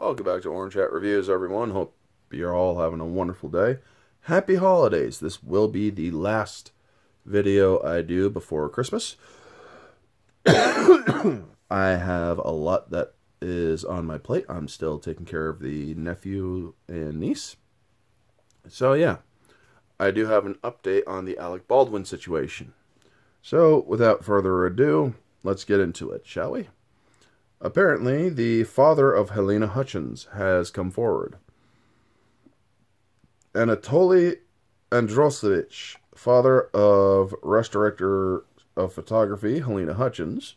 Welcome back to Orange Hat Reviews, everyone. Hope you're all having a wonderful day. Happy holidays. This will be the last video I do before Christmas. I have a lot that is on my plate. I'm still taking care of the nephew and niece. So, yeah, I do have an update on the Alec Baldwin situation. So, without further ado, let's get into it, shall we? Apparently, the father of Halyna Hutchins has come forward. Anatoly Androsovich, father of Rust director of photography Halyna Hutchins,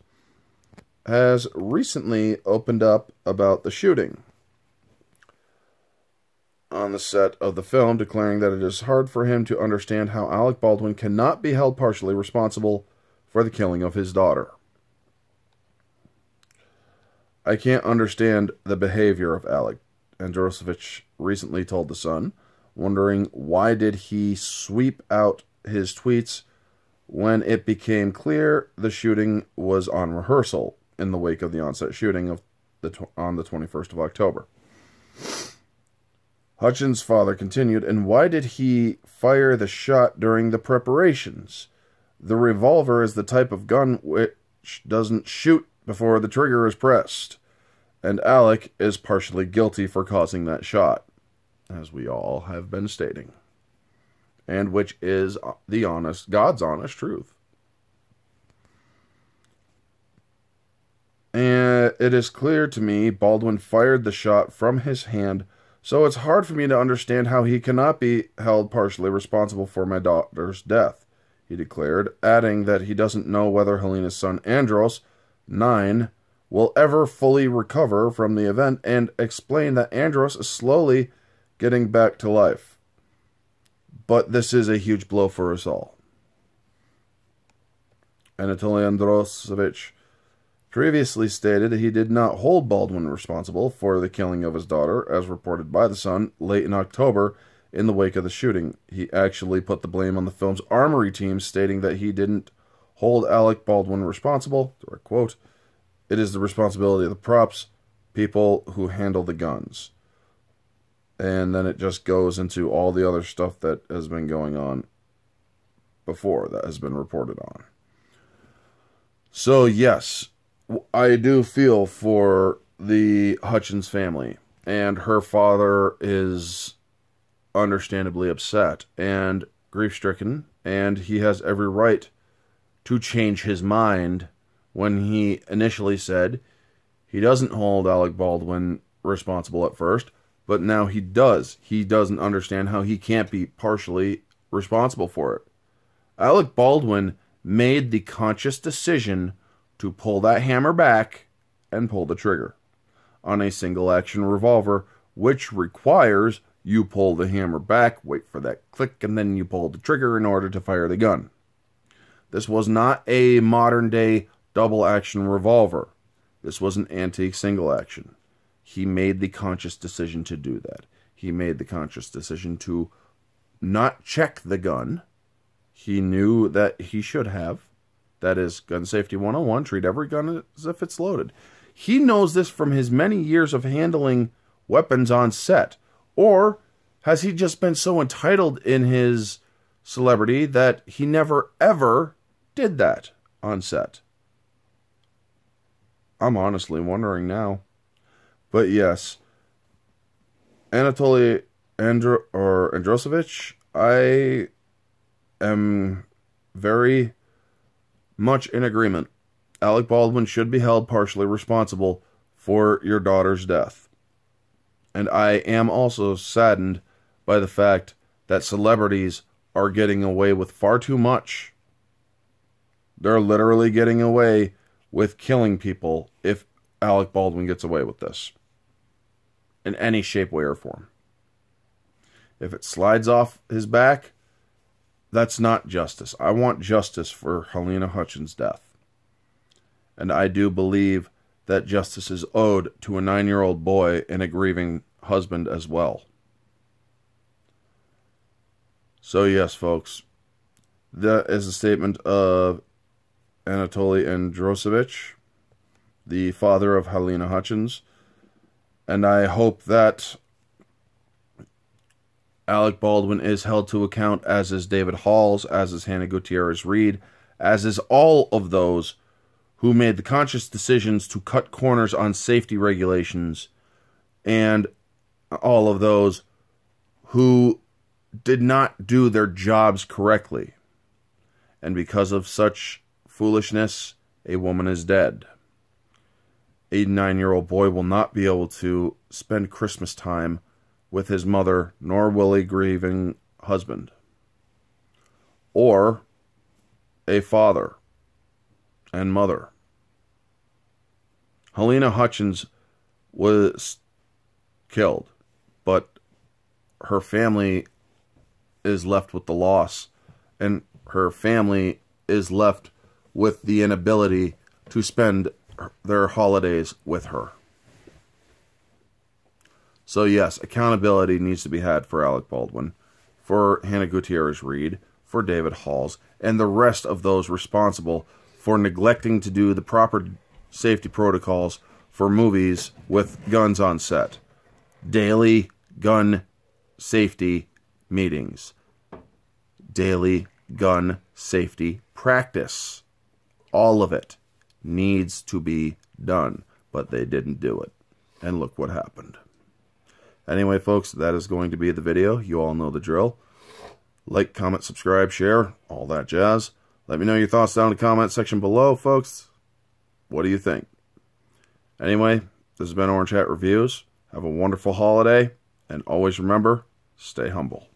has recently opened up about the shooting on the set of the film, declaring that it is hard for him to understand how Alec Baldwin cannot be held partially responsible for the killing of his daughter. I can't understand the behavior of Alec, Androsovich recently told The Sun, wondering why did he sweep out his tweets when it became clear the shooting was on rehearsal in the wake of the onset shooting of the on the 21st of October. Hutchins' father continued, and why did he fire the shot during the preparations? The revolver is the type of gun which doesn't shoot before the trigger is pressed, and Alec is partially guilty for causing that shot, as we all have been stating, and which is the honest, God's honest truth. And it is clear to me Baldwin fired the shot from his hand, so it's hard for me to understand how he cannot be held partially responsible for my daughter's death, he declared, adding that he doesn't know whether Halyna's son Andros 9 will ever fully recover from the event and explain that Andros is slowly getting back to life. But this is a huge blow for us all. Anatoly Androsovich previously stated he did not hold Baldwin responsible for the killing of his daughter, as reported by The Sun late in October in the wake of the shooting. He actually put the blame on the film's armory team, stating that he didn't hold Alec Baldwin responsible. Direct quote. It is the responsibility of the props people who handle the guns. And then it just goes into all the other stuff that has been going on before that has been reported on. So, yes, I do feel for the Hutchins family. And her father is understandably upset and grief stricken. And he has every right to change his mind when he initially said he doesn't hold Alec Baldwin responsible at first, but now he does. He doesn't understand how he can't be partially responsible for it. Alec Baldwin made the conscious decision to pull that hammer back and pull the trigger on a single action revolver, which requires you pull the hammer back, wait for that click, and then you pull the trigger in order to fire the gun. This was not a modern day double action revolver. This was an antique single action. He made the conscious decision to do that. He made the conscious decision to not check the gun. He knew that he should have. That is gun safety 101. Treat every gun as if it's loaded. He knows this from his many years of handling weapons on set. Or has he just been so entitled in his celebrity that he never ever did that on set? I'm honestly wondering now. But yes, Anatoly Andro or Androsovich, I am very much in agreement. Alec Baldwin should be held partially responsible for your daughter's death. And I am also saddened by the fact that celebrities are getting away with far too much. They're literally getting away with killing people if Alec Baldwin gets away with this in any shape, way, or form. If it slides off his back, that's not justice. I want justice for Halyna Hutchins' death. And I do believe that justice is owed to a nine year old boy and a grieving husband as well. So, yes, folks, that is a statement of Anatoly Androsovich, the father of Halyna Hutchins. And I hope that Alec Baldwin is held to account, as is David Halls, as is Hannah Gutierrez Reed, as is all of those who made the conscious decisions to cut corners on safety regulations, and all of those who did not do their jobs correctly. And because of such foolishness, a woman is dead. A nine year old boy will not be able to spend Christmas time with his mother, nor will a grieving husband. Or a father and mother. Halyna Hutchins was killed, but her family is left with the loss, and her family is left with the inability to spend their holidays with her. So, yes, accountability needs to be had for Alec Baldwin, for Hannah Gutierrez Reed, for David Halls, and the rest of those responsible for neglecting to do the proper safety protocols for movies with guns on set. Daily gun safety meetings, daily gun safety practice. All of it needs to be done, but they didn't do it. And look what happened. Anyway, folks, that is going to be the video. You all know the drill. Like, comment, subscribe, share, all that jazz. Let me know your thoughts down in the comment section below, folks. What do you think? Anyway, this has been Orange Hat Reviews. Have a wonderful holiday, and always remember, stay humble.